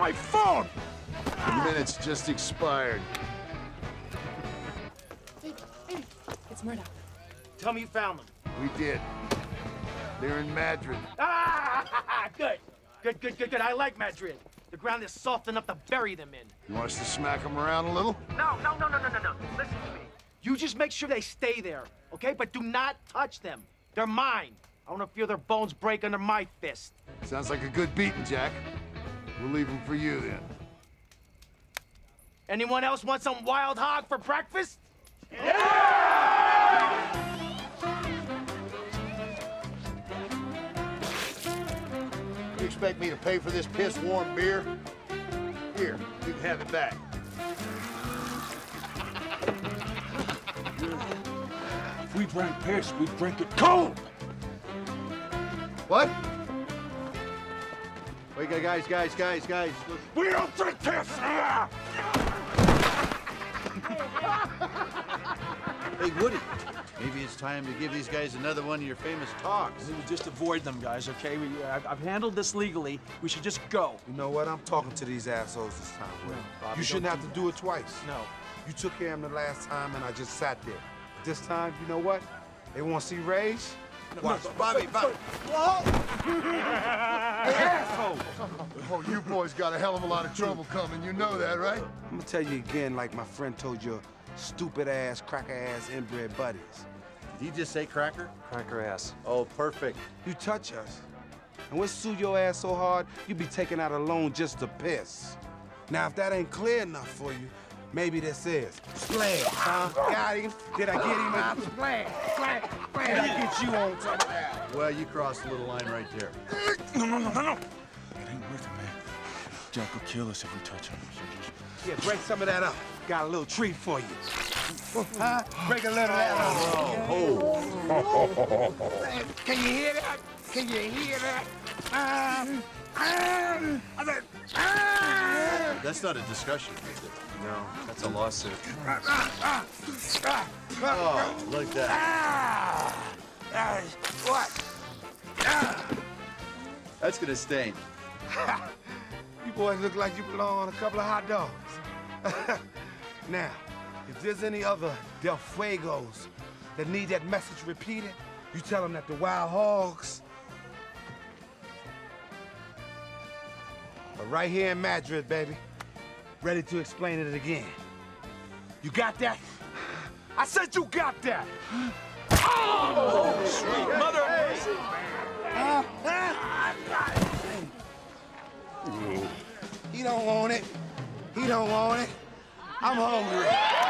my phone? The minute's just expired. Hey, hey, it's Murdoch. Tell me you found them. We did. They're in Madrid. Ah, good. Good, good, good, good. I like Madrid. The ground is soft enough to bury them in. You want us to smack them around a little? No, no, no, no, no, no, no. Listen to me. You just make sure they stay there, okay? But do not touch them. They're mine. I want to feel their bones break under my fist. Sounds like a good beating, Jack. We'll leave them for you then. Anyone else want some wild hog for breakfast? Yeah! You expect me to pay for this piss warm beer? Here, you can have it back. If we drank piss, we'd drink it cold. What? Wait, guys, guys, guys, guys. Look, We don't drink piss. Ah! Hey, Woody, maybe it's time to give these guys another one of your famous talks. We just avoid them, guys, okay? We, I've, I've handled this legally. We should just go. You know what? I'm talking to these assholes this time. Will. Bobby, you shouldn't have do to do it twice. No. You took care of them the last time, and I just sat there. This time, you know what? They want to see Rage? Watch. Bobby, Bobby. oh, you boys got a hell of a lot of trouble coming. You know that, right? I'm gonna tell you again, like my friend told your stupid ass, cracker ass, inbred buddies. Did he just say cracker? Cracker ass. Oh, perfect. You touch us, and we'll sue your ass so hard you'll be taken out alone just to piss. Now, if that ain't clear enough for you, maybe this is. Splash, huh? Got him? Did I get him out? Splash, splash, splash. Did I get you on top of that? Well, you crossed the little line right there. No, no, no, no, no. It ain't worth it, man. Jack will kill us if we touch him. Yeah, break some of that up. Got a little treat for you. Huh? Break a little of that up. Oh, Can you hear that? Can you hear that? Um, um, I said, um. That's not a discussion. No, that's a lawsuit. Oh, like that. Ah! Ah, what? That's gonna stain. You boys look like you belong on a couple of hot dogs. now, if there's any other Del Fuegos that need that message repeated, you tell them that the Wild Hogs are right here in Madrid, baby. Ready to explain it again. You got that? I said you got that! Oh, sweet Mother! Huh? Huh? He don't want it. He don't want it. I'm hungry.